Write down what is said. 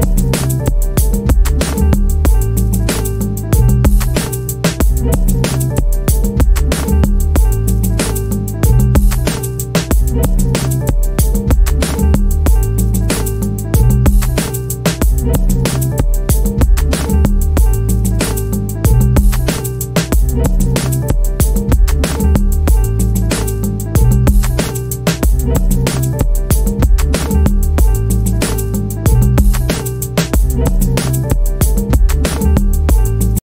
you